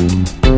Thank